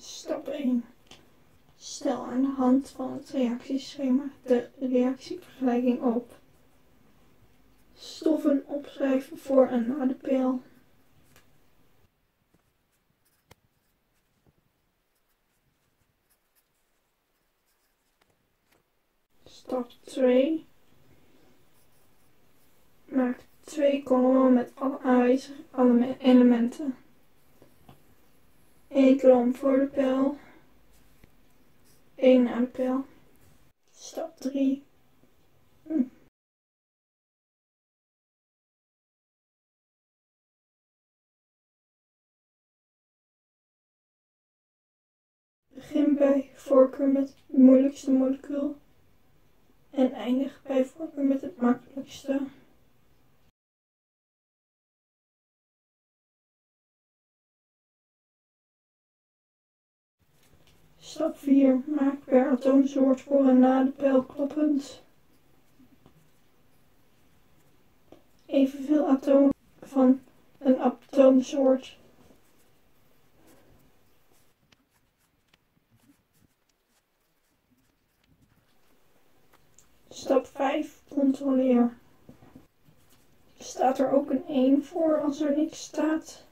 Stap 1. Stel aan de hand van het reactieschema de reactievergelijking op. Stoffen opschrijven voor en na de pil. Stap 2. Maak twee kolommen met alle aanwezige elementen. 1 kolom voor de pijl. 1 aan de pijl. Stap 3. Hm. Begin bij voorkeur met het moeilijkste molecuul en eindig bij voorkeur met het makkelijkste. Stap 4. Maak per atoomsoort voor en na kloppend. Evenveel atomen van een atoomsoort. Stap 5. Controleer. Staat er ook een 1 voor als er niks staat?